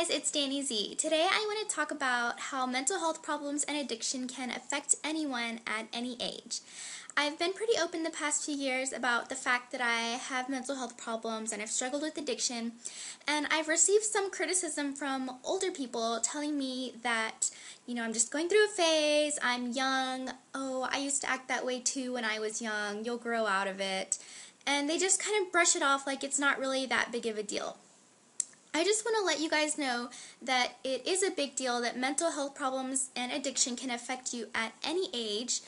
guys, it's Dani Z. Today I want to talk about how mental health problems and addiction can affect anyone at any age. I've been pretty open the past few years about the fact that I have mental health problems and I've struggled with addiction, and I've received some criticism from older people telling me that, you know, I'm just going through a phase, I'm young, oh, I used to act that way too when I was young, you'll grow out of it. And they just kind of brush it off like it's not really that big of a deal. I just want to let you guys know that it is a big deal that mental health problems and addiction can affect you at any age.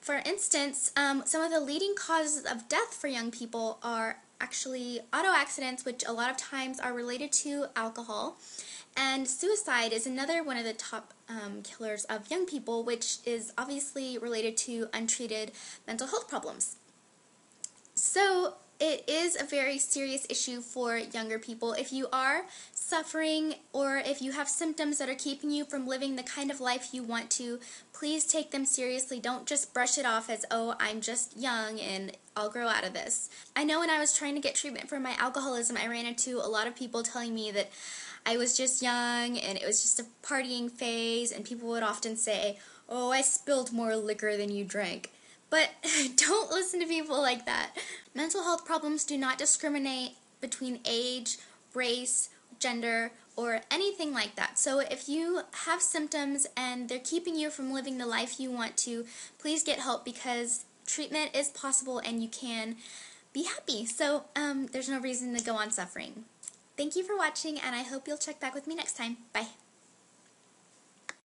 For instance, um, some of the leading causes of death for young people are actually auto accidents, which a lot of times are related to alcohol. And suicide is another one of the top um, killers of young people, which is obviously related to untreated mental health problems. So, it is a very serious issue for younger people. If you are suffering or if you have symptoms that are keeping you from living the kind of life you want to, please take them seriously. Don't just brush it off as, oh, I'm just young and I'll grow out of this. I know when I was trying to get treatment for my alcoholism, I ran into a lot of people telling me that I was just young and it was just a partying phase, and people would often say, oh, I spilled more liquor than you drank. But don't listen to people like that. Mental health problems do not discriminate between age, race, gender, or anything like that. So if you have symptoms and they're keeping you from living the life you want to, please get help because treatment is possible and you can be happy. So um, there's no reason to go on suffering. Thank you for watching and I hope you'll check back with me next time. Bye.